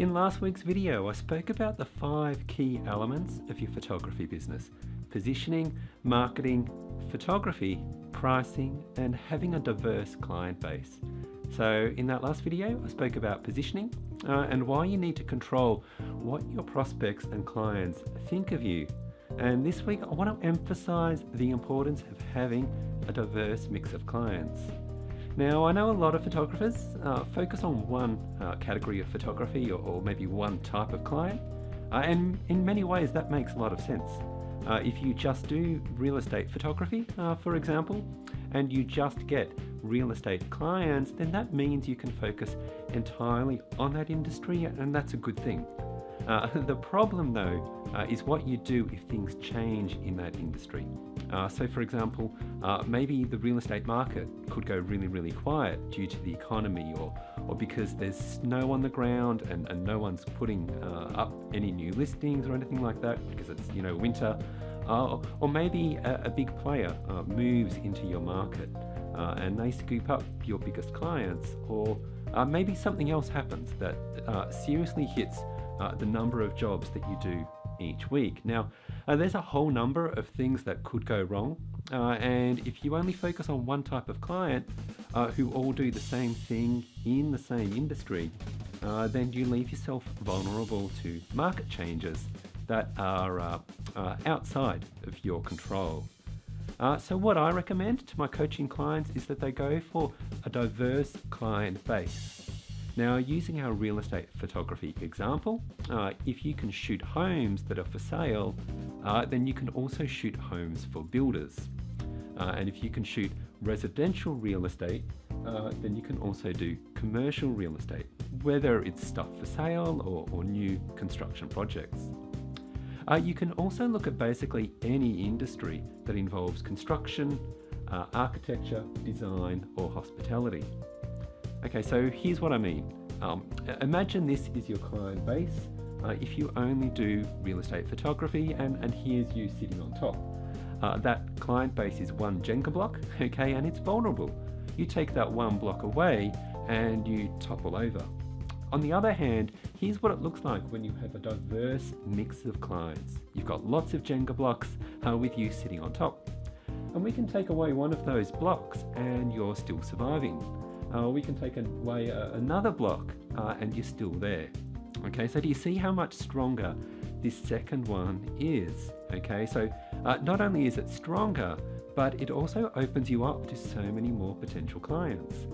In last week's video, I spoke about the five key elements of your photography business positioning, marketing, photography, pricing, and having a diverse client base. So, in that last video, I spoke about positioning uh, and why you need to control what your prospects and clients think of you. And this week, I want to emphasize the importance of having a diverse mix of clients. Now, I know a lot of photographers uh, focus on one uh, category of photography or, or, maybe one type of client, uh, and in many ways that makes a lot of sense. Uh, if you just do real estate photography, uh, for example, and you just get real estate clients, then that means you can focus entirely on that industry, and that's a good thing. Uh, the problem, though, is what you do if things change in that industry. Uh, so, for example, uh, maybe the real estate market could go really, really quiet due to the economy or, or because there's snow on the ground and, and no one's putting uh, up any new listings or anything like that because it's, you know, winter. Uh, or maybe a, a big player moves into your market and they scoop up your biggest clients, or maybe something else happens that seriously hits uh, the number of jobs that you do each week. Now, uh, there's a whole number of things that could go wrong, uh, and if you only focus on one type of client uh, who all do the same thing in the same industry, uh, then you leave yourself vulnerable to market changes that are uh, outside of your control. so, what I recommend to my coaching clients is that they go for a diverse client base. Now, using our real estate photography example, uh, if you can shoot homes that are for sale, uh, then you can also shoot homes for builders. Uh, and if you can shoot residential real estate, uh, then you can also do commercial real estate, whether it's stuff for sale or, or new construction projects. Uh, you can also look at basically any industry that involves construction, uh, architecture, design, or hospitality. Okay, so here's what I mean. Um, imagine this is your client base. Uh, if you only do real estate photography, and, and here's you sitting on top. Uh, that client base is one Jenga block, okay, and it's vulnerable. You take that one block away and you topple over. On the other hand, here's what it looks like when you have a diverse mix of clients. You've got lots of Jenga blocks uh, with you sitting on top. And we can take away one of those blocks and you're still surviving uh, we can take away another block uh, and you're still there. Okay, so do you see how much stronger this second one is? Okay, so uh, not only is it stronger, but it also opens you up to so many more potential clients.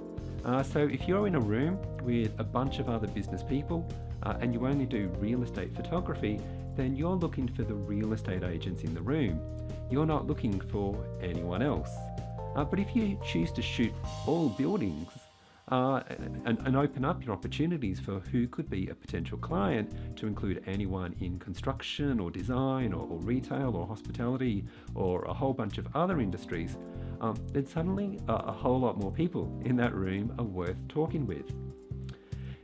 Uh, so if you're in a room with a bunch of other business people uh, and you only do real estate photography, then you're looking for the real estate agents in the room. You're not looking for anyone else. Uh, but if you choose to shoot all buildings, uh, and, and, open up your opportunities for who could be a potential client to include anyone in construction or design or, or retail or hospitality or a whole bunch of other industries, um, then suddenly a, a whole lot more people in that room are worth talking with.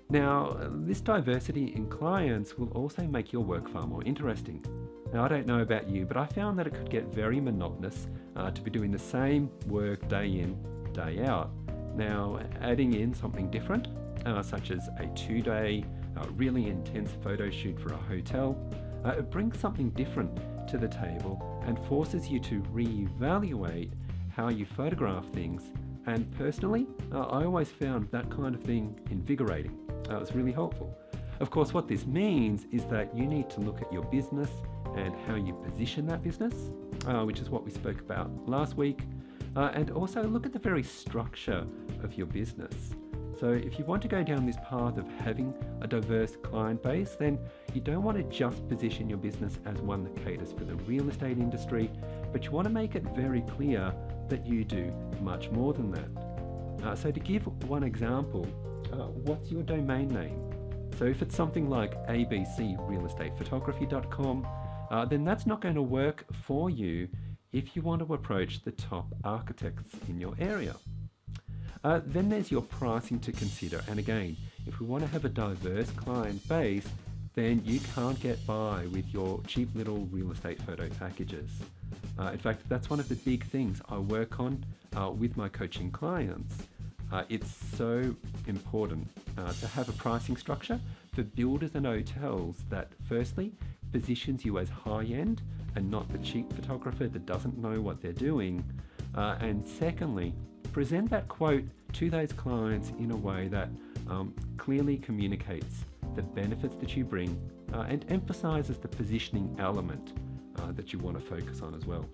Now, this diversity in clients will also make your work far more interesting. Now, I don't know about you, but I found that it could get very monotonous uh, to be doing the same work day in, day out. Now, adding in something different, uh, such as a two day, uh, really intense photo shoot for a hotel, uh, it brings something different to the table and forces you to re-evaluate how you photograph things. And personally, uh, I always found that kind of thing invigorating. It was really helpful. Of course, what this means is that you need to look at your business and how you position that business, uh, which is what we spoke about last week. Uh, and also look at the very structure of your business. So, if you want to go down this path of having a diverse client base, then you don't want to just position your business as one that caters for the real estate industry, but you want to make it very clear that you do much more than that. Uh, so, to give one example, uh, what's your domain name? So, if it's something like abcrealestatephotography.com, uh, then that's not going to work for you if you want to approach the top architects in your area. Uh, then there's your pricing to consider. And again, if we want to have a diverse client base, then you can't get by with your cheap little real estate photo packages. Uh, in fact, that's one of the big things I work on uh, with my coaching clients. Uh, it's so important uh, to have a pricing structure for builders and hotels that, firstly, positions you as high end and not the cheap photographer that doesn't know what they're doing. Uh, and secondly, present that quote to those clients in a way that um, clearly communicates the benefits that you bring uh, and emphasizes the positioning element uh, that you want to focus on as well.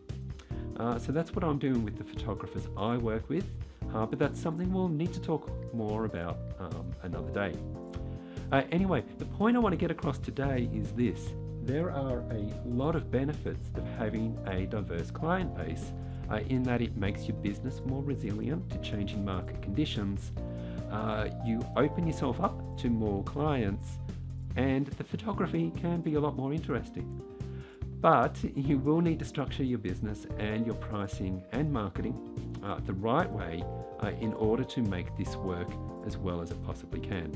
Uh, so that's what I'm doing with the photographers I work with, uh, but that's something we'll need to talk more about um, another day. Uh, anyway, the point I want to get across today is this there are a lot of benefits of having a diverse client base uh, in that it makes your business more resilient to changing market conditions. Uh, you open yourself up to more clients, and the photography can be a lot more interesting. But you will need to structure your business and your pricing and marketing uh, the right way uh, in order to make this work as well as it possibly can.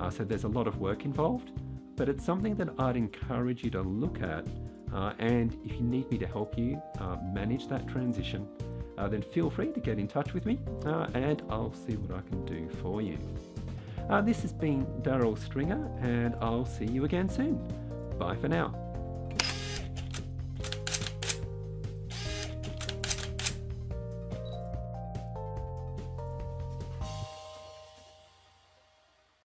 Uh, so there's a lot of work involved, but it's something that I'd encourage you to look at. Uh, and if you need me to help you uh, manage that transition, uh, then feel free to get in touch with me and I'll see what I can do for you. this has been Daryl Stringer, and I'll see you again soon. Bye for now.